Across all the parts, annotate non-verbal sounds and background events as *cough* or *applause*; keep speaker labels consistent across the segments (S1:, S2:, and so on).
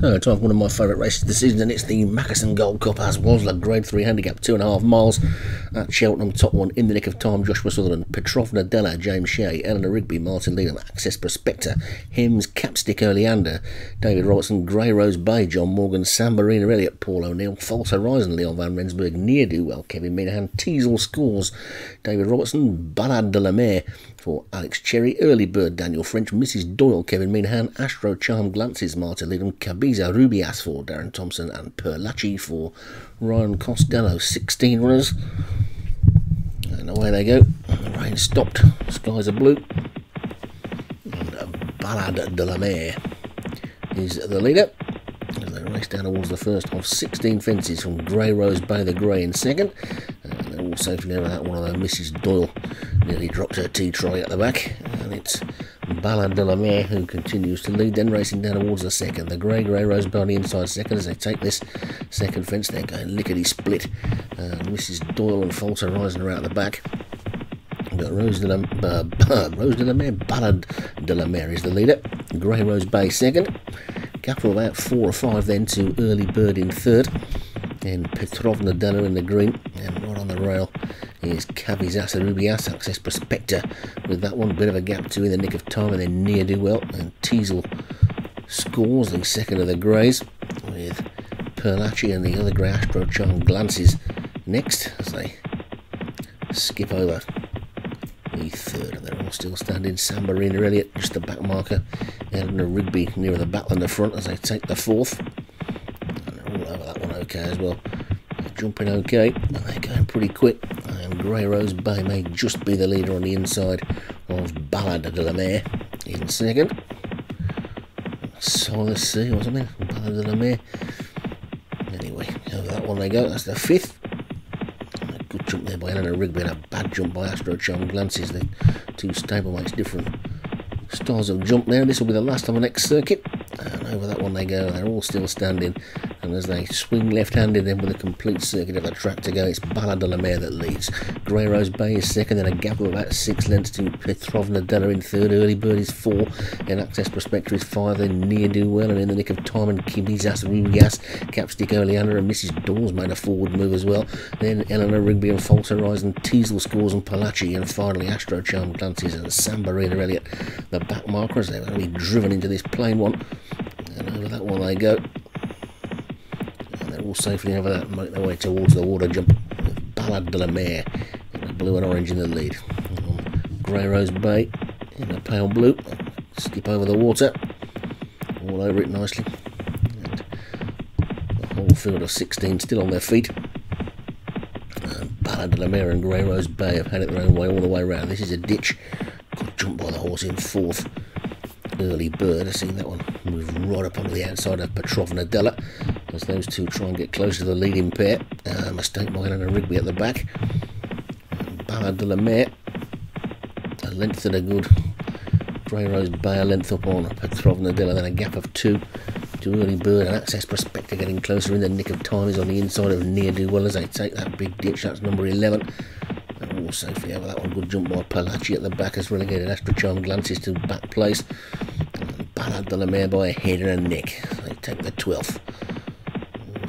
S1: Time for one of my favourite races this season, and it's the Mackeson Gold Cup as was the Grade 3 handicap, two and a half miles at Cheltenham. Top one in the nick of time, Joshua Sutherland, Petrovna Della, James Shea, Eleanor Rigby, Martin Leadham, Access Prospector, Hems, Capstick Oleander, David Robertson, Grey Rose Bay, John Morgan, San Marino Elliott, Paul O'Neill, False Horizon, Leon Van Rensburg, Near Do Well, Kevin Minahan, Teasel Scores, David Robertson, Ballade de la Mer for Alex Cherry, Early Bird, Daniel French, Mrs. Doyle, Kevin Minahan, Astro Charm Glances, Martin Leadham, Cabiza Rubias for Darren Thompson, and Perlachi for Ryan Costello. 16 runners. And away they go. The rain stopped. Skies are blue. And Ballade de la Mer is the leader. As they race down towards the first of 16 fences from Grey Rose Bay the Grey in second. And they're all safely that one, although Mrs. Doyle nearly dropped her tea tray at the back. And it's Ballade de la Mer who continues to lead, then racing down towards the second. The Grey Grey Rose on the inside second as they take this second fence. They're going lickety split. Uh, Mrs. Doyle and False Horizon are out the back. But Rose de la, uh, *laughs* Rose de la Mer, Ballade de la Mer is the leader. Grey Rose Bay second. Of about four or five then to Early Bird in third. And Petrovna Della in the green. And right on the rail is Cavizas Rubias, Access Prospector with that one. Bit of a gap to in the nick of time. And then Near Do Well. And Teasel scores the second of the Greys with Perlachi and the other grey Astro Charm glances next as they skip over the third, and they're all still standing. San Marino Elliott, just the back marker. Eleanor Rigby nearer the back than the front as they take the fourth. And they're all over that one okay as well. Jumping okay, and they're going pretty quick. Rose Bay may just be the leader on the inside of Ballade de la Mer in second. Saw Sea or something, Ballade de la Mer. Anyway, over that one they go. That's the fifth. A good jump there by Eleanor Rigby and a bad jump by Astro Charm Glances. The two stablemates different styles of jump there. This will be the last on the next circuit. And over that one they go. They're all still standing. And as they swing left-handed then with a complete circuit of the track to go, it's Ballade de la Mer that leads. Grey Rose Bay is second, then a gap of about six lengths to Petrovna Della in third. Early Bird is four, and Access Prospector is five, then Near Do Well, and in the nick of time, and Kibizas Rugas, Capstick Oleander, and Mrs. Dawes made a forward move as well. Then Eleanor Rigby and False Horizon, Teasel scores, and Palachi, and finally Astro Charm Glances and San Marino Elliott, the back markers. They're going to be driven into this plain one. And over that one they go. And all safely over that, make their way towards the water jump. Ballade de la Mer in blue and orange in the lead. Grey Rose Bay in the pale blue. Skip over the water. All over it nicely. And the whole field of 16 still on their feet. Um, and Ballade de la Mer and Grey Rose Bay have had it their own way all the way around. This is a ditch. Good jump by the horse in fourth early bird. I've seen that one move right up onto the outside of Petrovna Della as those two try and get close to the leading pair. Uh, mistake by Eleanor Rigby at the back. Ballade de la Mer, a length and a good. Grey Rose Bay, a length up on Petrovna Della, then a gap of two to Early Bird and Access Prospector getting closer in the nick of time is on the inside of Near Do Well as they take that big ditch. That's number 11. And all safely over that one. Good jump by Palachi at the back as relegated Astro Charm Glances to back place. Ballade de la Mer by a head and a neck. They take the 12th.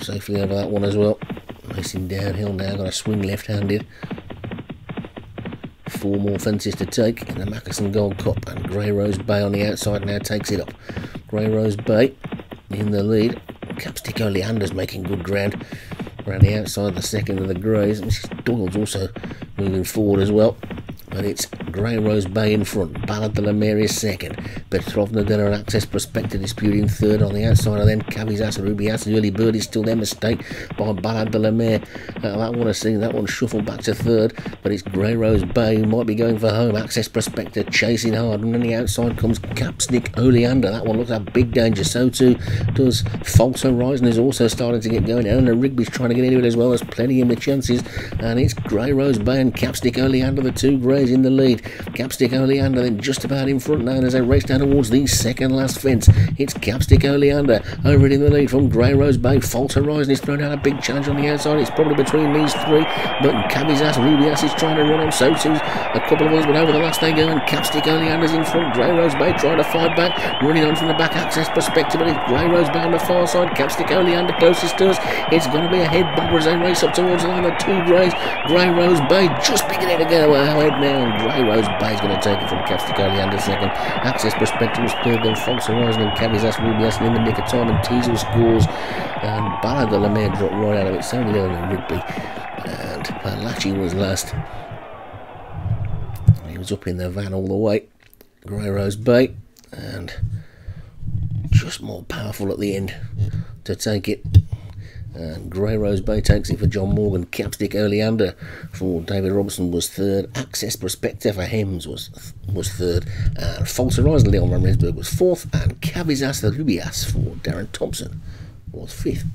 S1: Safely over that one as well. Racing downhill now, got a swing left-handed. Four more fences to take in the Mackeson Gold Cup, and Grey Rose Bay on the outside now takes it up. Grey Rose Bay in the lead. Capstick Oleander's making good ground around the outside, the second of the Greys. Mrs. Doyle's also moving forward as well. But it's Grey Rose Bay in front, Ballade de la Mer is second, Petrovna Della and Access Prospector disputing third on the outside of them, Cavizas Rubias, Early Bird is still their mistake by Ballade de la Mer. Uh, that one I see, that one shuffled back to third, but it's Grey Rose Bay who might be going for home, Access Prospector chasing hard, and on the outside comes Capstick Oleander, that one looks like big danger, so too does False Horizon is also starting to get going, Eleanor Rigby's trying to get into it as well, there's plenty in the chances, and it's Grey Rose Bay and Capstick Oleander, the two In the lead. Capstick Oleander then just about in front now as they race down towards the second last fence. It's Capstick Oleander over in the lead from Grey Rose Bay. False Horizon is thrown out a big challenge on the outside. It's probably between these three, but Cabizas, Rubias is trying to run on. So too a couple of others, but over the last they go, and Capstick Oleander's in front. Grey Rose Bay trying to fight back, running on from the back Access Prospector, but it's Grey Rose Bay on the far side. Capstick Oleander closest to us. It's going to be a head bobber as they race up towards the line. The two Greys, Grey Rose Bay just beginning to go ahead now, and Grey Rose Bay is going to take it from Capstick Oleander second. Access Prospector was third, then False Horizon and Cabizas Rubias, and in the nick of time, and Teasel scores, and Ballard la Mer dropped right out of it. So did Ellen Rigby, and Palachi was last. He was up in the van all the way. Grey Rose Bay, and just more powerful at the end to take it. And Grey Rose Bay it for John Morgan. Capstick Oleander for David Robertson was third. Access Prospector for Hems was was third. And False Horizon Leon Van was fourth. And Cavizas Rubias for Darren Thompson was fifth.